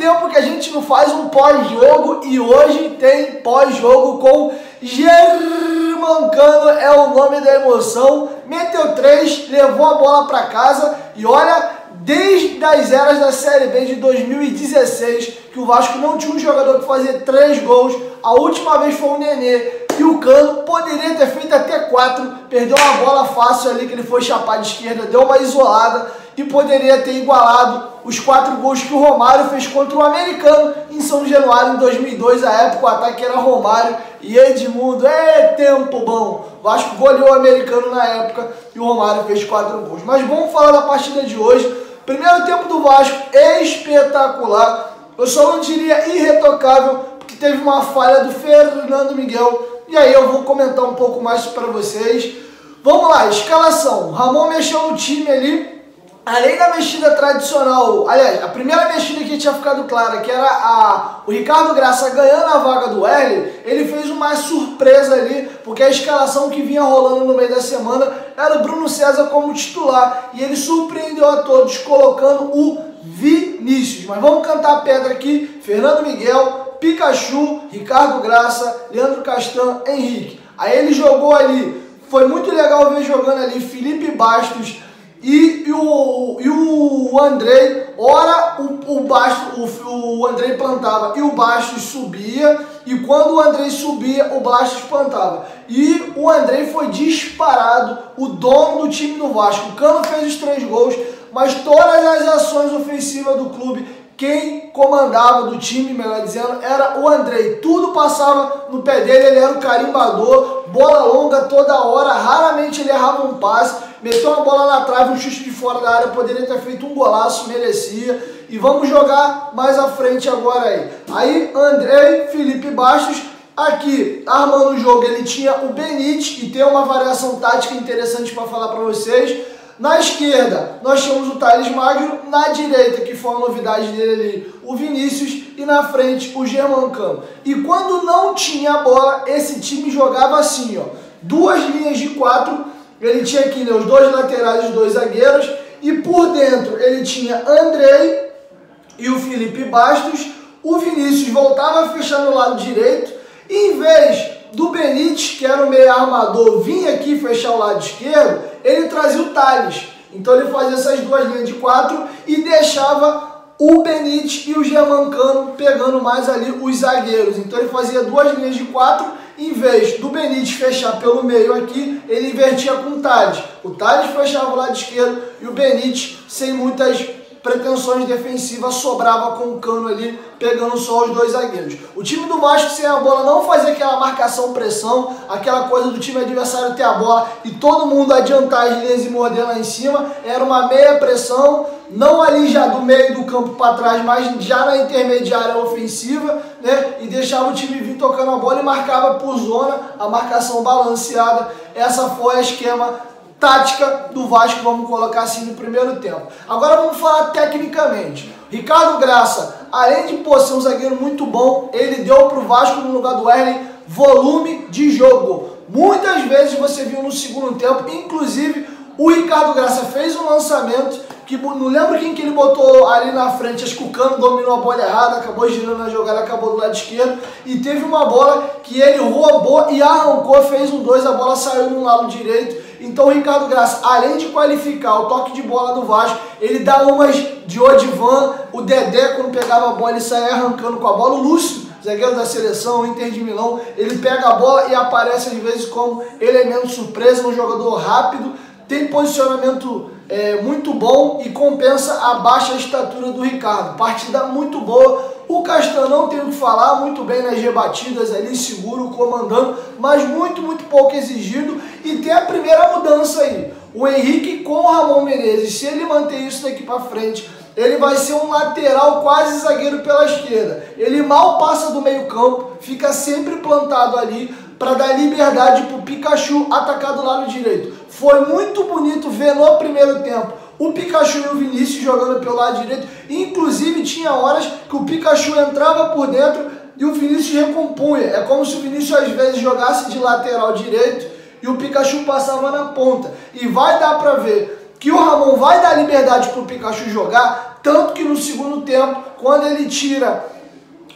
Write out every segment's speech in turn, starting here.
tempo que a gente não faz um pós-jogo e hoje tem pós-jogo com Germancano, é o nome da emoção. Meteu três, levou a bola para casa e olha, desde as eras da Série B de 2016, que o Vasco não tinha um jogador que fazia três gols. A última vez foi o Nenê e o Cano poderia ter feito até quatro. Perdeu uma bola fácil ali que ele foi chapar de esquerda, deu uma isolada e poderia ter igualado os quatro gols que o Romário fez contra o Americano em São Januário em 2002. A época o ataque era Romário e Edmundo. É tempo bom! Vasco goleou o Americano na época e o Romário fez quatro gols. Mas vamos falar da partida de hoje. Primeiro tempo do Vasco espetacular. Eu só não diria irretocável, porque teve uma falha do Fernando Miguel. E aí eu vou comentar um pouco mais para vocês. Vamos lá, escalação. Ramon mexeu no time ali além da mexida tradicional, aliás, a primeira mexida que tinha ficado clara, que era a, o Ricardo Graça ganhando a vaga do L, ele fez uma surpresa ali, porque a escalação que vinha rolando no meio da semana era o Bruno César como titular, e ele surpreendeu a todos colocando o Vinícius. Mas vamos cantar a pedra aqui, Fernando Miguel, Pikachu, Ricardo Graça, Leandro Castan, Henrique. Aí ele jogou ali, foi muito legal ver jogando ali Felipe Bastos, e, e, o, e o Andrei, ora o, o, Bastos, o, o Andrei plantava e o Bastos subia, e quando o Andrei subia, o Bastos plantava. E o Andrei foi disparado, o dono do time do Vasco. O Cano fez os três gols, mas todas as ações ofensivas do clube, quem comandava do time, melhor dizendo, era o Andrei. Tudo passava no pé dele, ele era o carimbador, bola longa toda hora, raramente ele errava um passe meteu uma bola na trave, um chute de fora da área, poderia ter feito um golaço, merecia. E vamos jogar mais à frente agora aí. Aí Andrei, Felipe Bastos, aqui armando o jogo, ele tinha o Benite e tem uma variação tática interessante para falar para vocês. Na esquerda, nós tínhamos o Thales Magno, na direita, que foi a novidade dele ali, o Vinícius, e na frente o Germancano. E quando não tinha a bola, esse time jogava assim, ó, duas linhas de quatro, ele tinha aqui né, os dois laterais, os dois zagueiros, e por dentro ele tinha Andrei e o Felipe Bastos. O Vinícius voltava a fechar no lado direito, e em vez do Benítez, que era o meio armador, vir aqui fechar o lado esquerdo, ele trazia o Thales. Então ele fazia essas duas linhas de quatro e deixava o Benítez e o Germancano pegando mais ali os zagueiros. Então ele fazia duas linhas de quatro em vez do Benítez fechar pelo meio aqui, ele invertia com o Tades. O Tades fechava o lado esquerdo e o Benítez, sem muitas pretensões defensivas, sobrava com o cano ali, pegando só os dois zagueiros. O time do Vasco sem a bola não fazia aquela marcação-pressão, aquela coisa do time adversário ter a bola e todo mundo adiantar as linhas e morder lá em cima. Era uma meia pressão, não ali já do meio do campo para trás, mas já na intermediária ofensiva, né? E deixava o time vir tocando a bola e marcava por zona a marcação balanceada. Essa foi a esquema tática do Vasco, vamos colocar assim no primeiro tempo. Agora vamos falar tecnicamente. Ricardo Graça, além de pô, ser um zagueiro muito bom, ele deu para o Vasco no lugar do Erlen volume de jogo. Muitas vezes você viu no segundo tempo, inclusive o Ricardo Graça fez um lançamento que não lembro quem que ele botou ali na frente, acho que o Cano dominou a bola errada, acabou girando na jogada, acabou do lado esquerdo, e teve uma bola que ele roubou e arrancou, fez um 2, a bola saiu no lado direito, então o Ricardo Graça, além de qualificar o toque de bola do Vasco, ele dá umas de Odivan, o Dedé quando pegava a bola e saía arrancando com a bola, o Lúcio, zagueiro da seleção, Inter de Milão, ele pega a bola e aparece às vezes como elemento surpresa, um jogador rápido, tem posicionamento é, muito bom e compensa a baixa estatura do Ricardo. Partida muito boa. O Castan não tem que falar, muito bem nas rebatidas ali, seguro, comandando, mas muito, muito pouco exigido. E tem a primeira mudança aí. O Henrique com o Ramon Menezes, se ele manter isso daqui para frente, ele vai ser um lateral quase zagueiro pela esquerda. Ele mal passa do meio campo, fica sempre plantado ali para dar liberdade para o Pikachu atacar do lado direito. Foi muito bonito ver no primeiro tempo o Pikachu e o Vinícius jogando pelo lado direito. Inclusive tinha horas que o Pikachu entrava por dentro, e o Vinícius recompunha. É como se o Vinícius às vezes jogasse de lateral direito e o Pikachu passava na ponta. E vai dar para ver que o Ramon vai dar liberdade para o Pikachu jogar, tanto que no segundo tempo, quando ele tira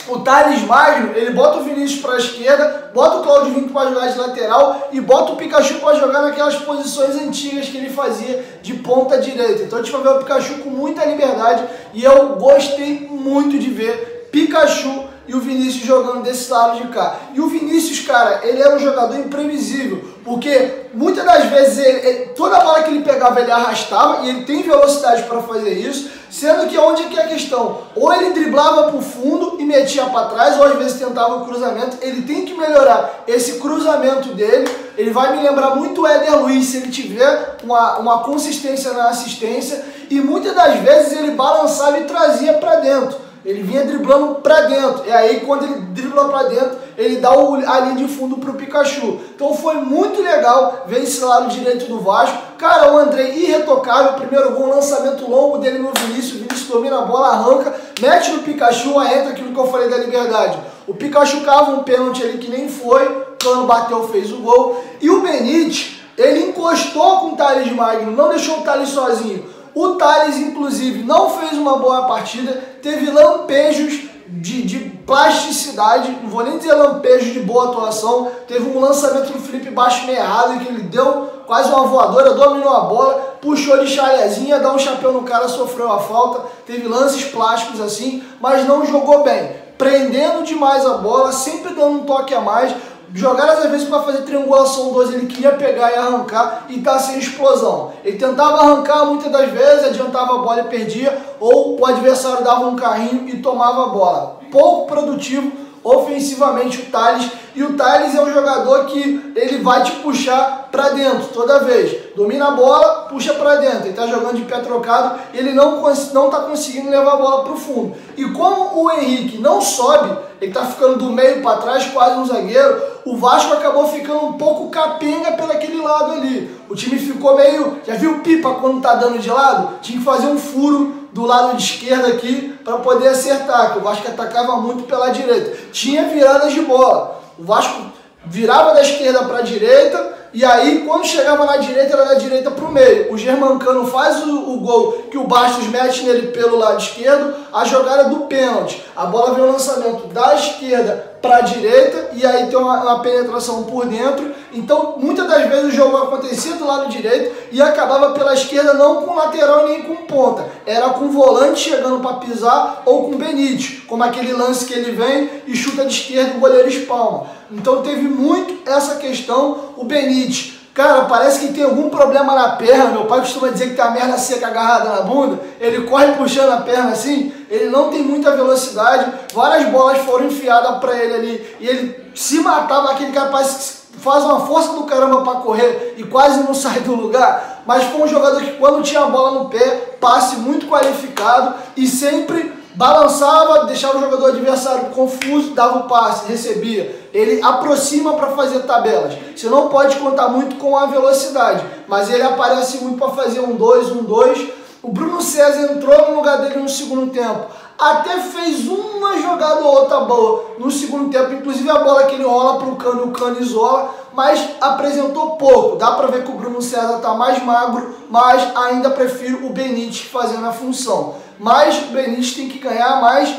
o Thales Magno, ele bota o Vinícius para a esquerda, bota o Claudio Vinto para jogar de lateral e bota o Pikachu para jogar naquelas posições antigas que ele fazia de ponta direita. Então a gente vai ver o Pikachu com muita liberdade e eu gostei muito de ver Pikachu e o Vinícius jogando desse lado de cá. E o Vinícius, cara, ele era um jogador imprevisível, porque muitas das vezes ele, ele, toda bola que ele pegava ele arrastava e ele tem velocidade para fazer isso, sendo que onde é que é a questão? Ou ele driblava para o fundo e metia para trás, ou às vezes tentava o cruzamento. Ele tem que melhorar esse cruzamento dele. Ele vai me lembrar muito o Éder Luiz se ele tiver uma, uma consistência na assistência e muitas das vezes ele balançava e trazia para dentro. Ele vinha driblando para dentro. E aí, quando ele dribla para dentro, ele dá o, a linha de fundo pro Pikachu. Então foi muito legal ver esse lado direito do Vasco. Cara, o André irretocável. Primeiro gol, lançamento longo dele no Vinícius. O Vinícius domina a bola, arranca, mete no Pikachu, aí entra aquilo que eu falei da liberdade. O Pikachu cava um pênalti ali que nem foi. Quando bateu, fez o gol. E o Benítez, ele encostou com o Thales Magno, não deixou o Thales sozinho. O Thales, inclusive, não fez uma boa partida, teve lampejos de, de, plasticidade, não vou nem dizer lampejos de boa atuação. Teve um lançamento do Felipe Baixo meio errado, que ele deu quase uma voadora, dominou a bola, puxou de chalezinha, dá um chapéu no cara, sofreu a falta. Teve lances plásticos assim, mas não jogou bem. Prendendo demais a bola, sempre dando um toque a mais jogar às vezes para fazer triangulação 2, ele queria pegar e arrancar e tá sem explosão. Ele tentava arrancar muitas das vezes, adiantava a bola e perdia, ou o adversário dava um carrinho e tomava a bola. Pouco produtivo ofensivamente o Thales. E o Thales é um jogador que ele vai te puxar para dentro toda vez. Domina a bola, puxa para dentro. Ele está jogando de pé trocado, ele não não está conseguindo levar a bola para o fundo. E como o Henrique não sobe, ele está ficando do meio para trás, quase um zagueiro, o Vasco acabou ficando um pouco capenga pelo aquele lado ali. O time ficou meio. Já viu pipa quando tá dando de lado? Tinha que fazer um furo do lado de esquerda aqui para poder acertar, que o Vasco atacava muito pela direita. Tinha viradas de bola. O Vasco virava da esquerda para a direita e aí quando chegava na direita era da direita para o meio. O Germancano faz o, o, gol que o Bastos mete nele pelo lado esquerdo, a jogada do pênalti. A bola vem o lançamento da esquerda para a direita e aí tem uma, uma, penetração por dentro. Então, muitas das vezes o jogo acontecia do lado direito e acabava pela esquerda não com lateral nem com ponta. Era com volante chegando para pisar ou com Benítez, como aquele lance que ele vem e chuta de esquerda o goleiro espalma. Então teve muito essa questão. O Benítez Cara, parece que tem algum problema na perna. Meu pai costuma dizer que tem a merda seca agarrada na bunda. Ele corre puxando a perna assim. Ele não tem muita velocidade. Várias bolas foram enfiadas para ele ali. E ele se matava. Aquele parece que faz uma força do caramba para correr e quase não sai do lugar. Mas foi um jogador que, quando tinha a bola no pé, passe muito qualificado e sempre balançava, deixava o jogador adversário confuso, dava o passe, recebia. Ele aproxima para fazer tabelas. Você não pode contar muito com a velocidade, mas ele aparece muito para fazer um 2, um 2. O Bruno César entrou no lugar dele no segundo tempo. Até fez uma jogada ou outra boa no segundo tempo, inclusive a bola que ele rola para o cano, o cano isola, mas apresentou pouco. Dá para ver que o Bruno César está mais magro, mas ainda prefiro o Benítez fazendo a função. Mas o Benítez tem que ganhar mais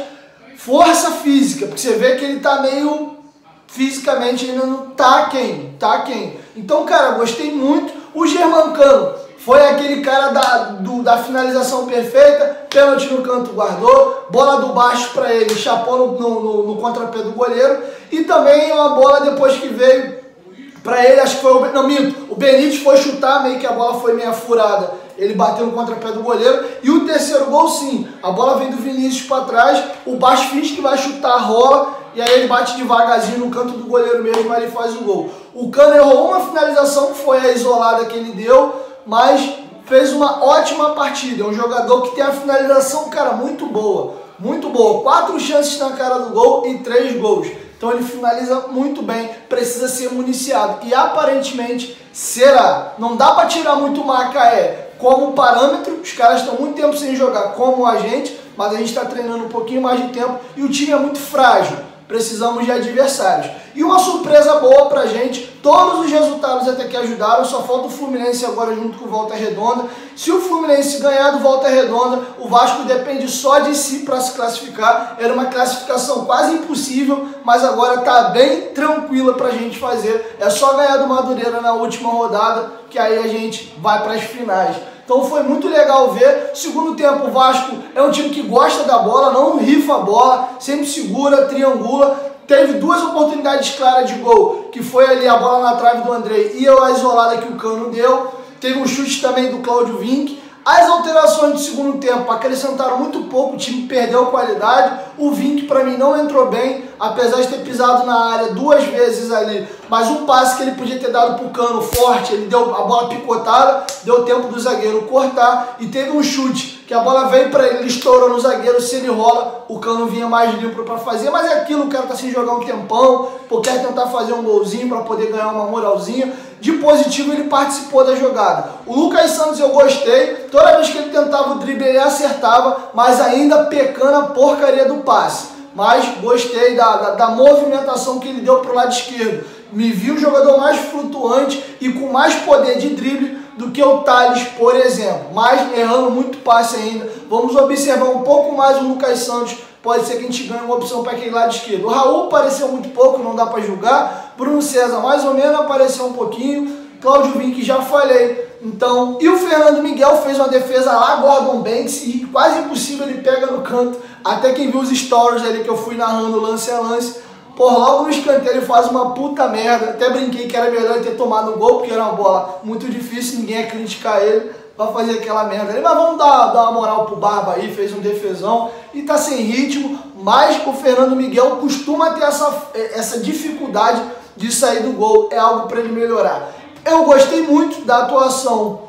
força física, porque você vê que ele está meio fisicamente ainda não tá quem, tá quem. Então, cara, gostei muito. O Germancano foi aquele cara da, do, da finalização perfeita, pênalti no canto guardou, bola do baixo para ele, chapou no, no, no, no contrapé do goleiro. E também uma bola depois que veio para ele, acho que foi o, não, minto, o Benítez foi chutar, meio que a bola foi meio furada, ele bateu no contrapé do goleiro. E o terceiro gol sim, a bola vem do Vinícius para trás, o baixo finge que vai chutar, rola e aí ele bate devagarzinho no canto do goleiro mesmo, mas ele faz o gol. O Cano errou uma finalização, que foi a isolada que ele deu, mas fez uma ótima partida. É um jogador que tem a finalização, cara, muito boa. Muito boa. Quatro chances na cara do gol e três gols. Então ele finaliza muito bem, precisa ser municiado. E aparentemente será. Não dá para tirar muito o Macaé como parâmetro. Os caras estão muito tempo sem jogar como a gente, mas a gente está treinando um pouquinho mais de tempo e o time é muito frágil. Precisamos de adversários. E uma surpresa boa pra gente, todos os resultados até que ajudaram, só falta o Fluminense agora junto com o Volta Redonda. Se o Fluminense ganhar do Volta Redonda, o Vasco depende só de si para se classificar. Era uma classificação quase impossível, mas agora tá bem tranquila pra gente fazer. É só ganhar do Madureira na última rodada, que aí a gente vai para as finais. Então foi muito legal ver. Segundo tempo, o Vasco é um time que gosta da bola, não rifa a bola, sempre segura, triangula. Teve duas oportunidades claras de gol, que foi ali a bola na trave do André e a isolada que o Cano deu. Teve um chute também do Cláudio Vink. As alterações do segundo tempo acrescentaram muito pouco, o time perdeu qualidade. O Vink para mim não entrou bem, apesar de ter pisado na área duas vezes ali, mas um passe que ele podia ter dado pro Cano forte, ele deu a bola picotada, deu tempo do zagueiro cortar e teve um chute que a bola veio para ele, ele estourou no zagueiro, se ele rola, o Cano vinha mais limpo para fazer, mas é aquilo, o cara tá sem jogar um tempão, pô, quer tentar fazer um golzinho para poder ganhar uma moralzinha. De positivo ele participou da jogada. O Lucas Santos eu gostei, toda vez que ele tentava o drible ele acertava, mas ainda pecando a porcaria do passe. Mas gostei da, da, da movimentação que ele deu para o lado esquerdo. Me vi um jogador mais flutuante e com mais poder de drible do que o Thales, por exemplo. Mas errando muito passe ainda. Vamos observar um pouco mais o Lucas Santos. Pode ser que a gente ganhe uma opção para aquele lado esquerdo. O Raul apareceu muito pouco, não dá para julgar. Bruno César mais ou menos apareceu um pouquinho. Cláudio Vink já falei. Então, e o Fernando Miguel fez uma defesa lá, Gordon Banks, e quase impossível ele pega no canto. Até quem viu os stories ali que eu fui narrando lance a lance, por logo no escanteio ele faz uma puta merda. Até brinquei que era melhor ter tomado o gol, porque era uma bola muito difícil, ninguém ia criticar ele pra fazer aquela merda ali. Mas vamos dar, dar uma moral pro Barba aí, fez um defesão e tá sem ritmo. Mas o Fernando Miguel costuma ter essa, essa dificuldade de sair do gol. É algo para ele melhorar. Eu gostei muito da atuação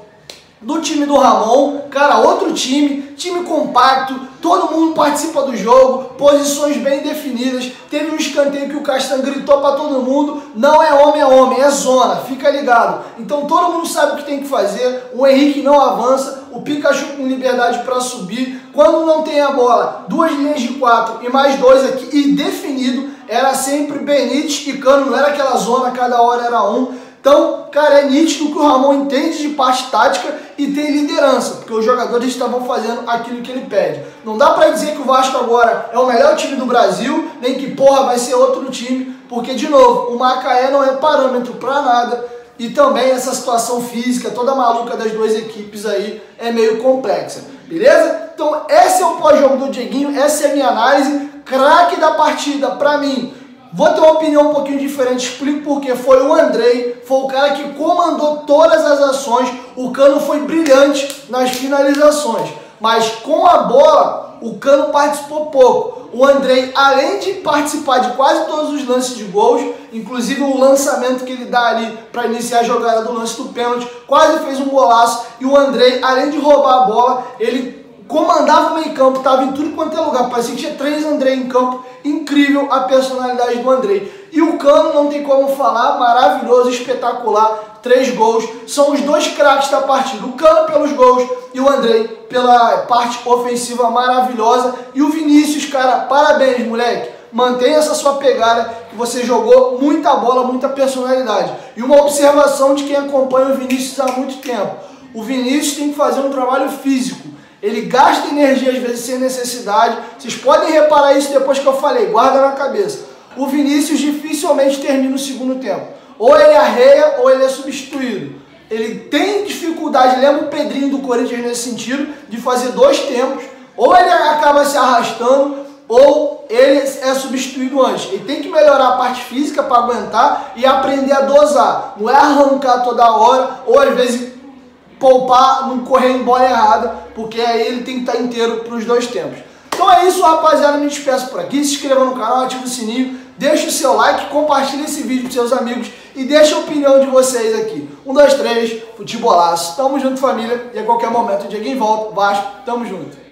do time do Ramon, cara, outro time, time compacto, todo mundo participa do jogo, posições bem definidas. Teve um escanteio que o Castan gritou para todo mundo: não é homem, é homem, é zona, fica ligado. Então todo mundo sabe o que tem que fazer. O Henrique não avança, o Pikachu com liberdade para subir. Quando não tem a bola, duas linhas de quatro e mais dois aqui, e definido, era sempre Benítez e Cano, não era aquela zona, cada hora era um. Então, cara, é nítido que o Ramon entende de parte tática e tem liderança, porque os jogadores estavam fazendo aquilo que ele pede. Não dá para dizer que o Vasco agora é o melhor time do Brasil, nem que porra vai ser outro time, porque de novo, o Macaé não é parâmetro para nada e também essa situação física toda maluca das duas equipes aí é meio complexa. Beleza? Então, esse é o pós-jogo do Dieguinho, essa é a minha análise. Craque da partida, para mim, Vou ter uma opinião um pouquinho diferente, explico porque foi o Andrei, foi o cara que comandou todas as ações, o Cano foi brilhante nas finalizações, mas com a bola o Cano participou pouco. O Andrei, além de participar de quase todos os lances de gols, inclusive o lançamento que ele dá ali para iniciar a jogada do lance do pênalti, quase fez um golaço. E o Andrei, além de roubar a bola, ele comandava o meio campo, estava em tudo quanto é lugar. Parecia que tinha três André em campo. Incrível a personalidade do André. E o Cano, não tem como falar, maravilhoso, espetacular. Três gols. São os dois craques da partida. O Cano pelos gols e o André pela parte ofensiva maravilhosa. E o Vinícius, cara, parabéns, moleque. Mantenha essa sua pegada, que você jogou muita bola, muita personalidade. E uma observação de quem acompanha o Vinícius há muito tempo. O Vinícius tem que fazer um trabalho físico ele gasta energia às vezes sem necessidade. Vocês podem reparar isso depois que eu falei, guarda na cabeça. O Vinícius dificilmente termina o segundo tempo. Ou ele arreia ou ele é substituído. Ele tem dificuldade, lembra o Pedrinho do Corinthians nesse sentido, de fazer dois tempos. Ou ele acaba se arrastando, ou ele é substituído antes. Ele tem que melhorar a parte física para aguentar e aprender a dosar. Não é arrancar toda hora, ou às vezes poupar, não correr em bola errada, porque aí ele tem que estar inteiro para os dois tempos. Então é isso, rapaziada. Me despeço por aqui. Se inscreva no canal, ative o sininho, deixe o seu like, compartilhe esse vídeo com seus amigos e deixe a opinião de vocês aqui. Um, dois, três, futebolaço. Tamo junto, família. E a qualquer momento o Dieguinho volta. Vasco, tamo junto.